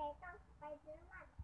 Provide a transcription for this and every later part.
Itu 卖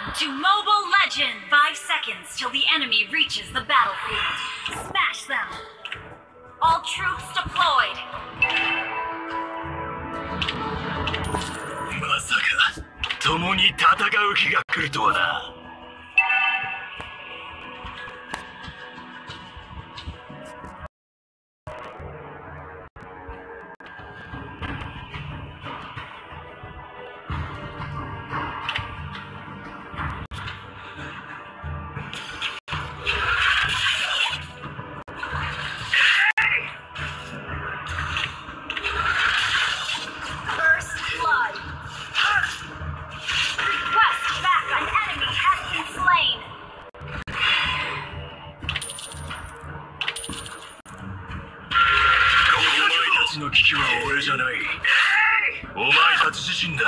to Mobile Legend! Five seconds till the enemy reaches the battlefield. Smash them! All troops deployed! まさか共に戦う気が来るとはな の危機は俺じゃない。お前たち自身だ。